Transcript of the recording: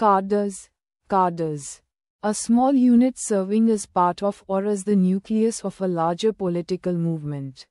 Carders, carders, A small unit serving as part of or as the nucleus of a larger political movement.